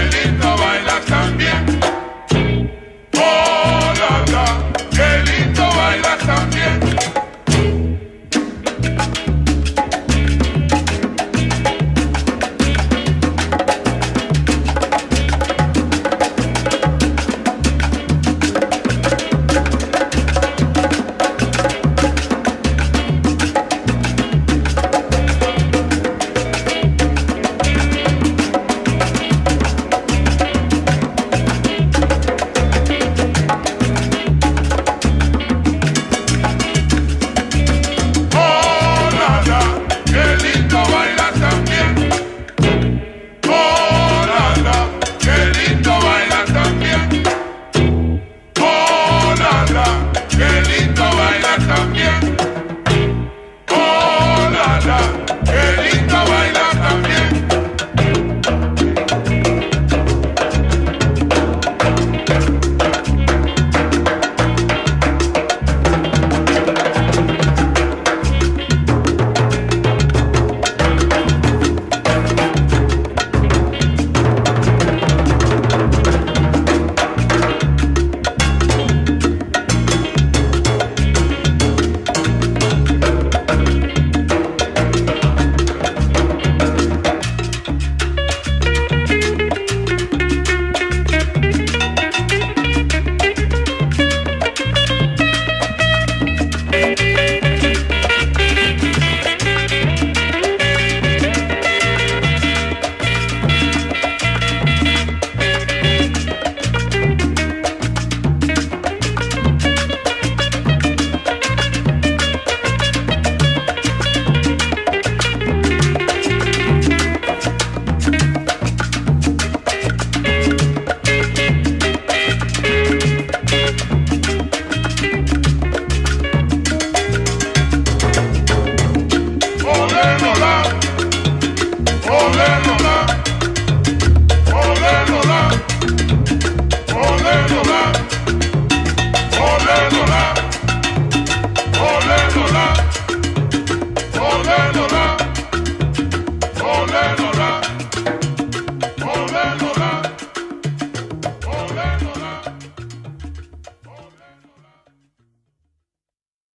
Marcelita vai.